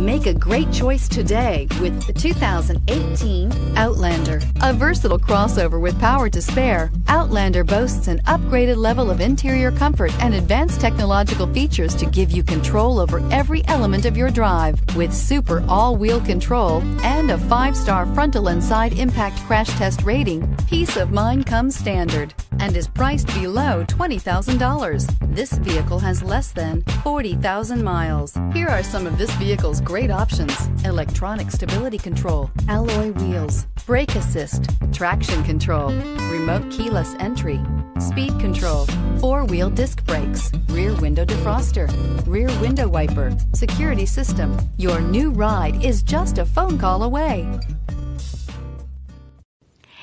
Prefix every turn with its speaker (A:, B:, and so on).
A: Make a great choice today with the 2018 Outlander. A versatile crossover with power to spare, Outlander boasts an upgraded level of interior comfort and advanced technological features to give you control over every element of your drive. With super all-wheel control and a five-star frontal and side impact crash test rating, peace of mind comes standard and is priced below $20,000. This vehicle has less than 40,000 miles. Here are some of this vehicle's great options. Electronic stability control, alloy wheels, brake assist, traction control, remote keyless entry, speed control, four-wheel disc brakes, rear window defroster, rear window wiper, security system. Your new ride is just a phone call away.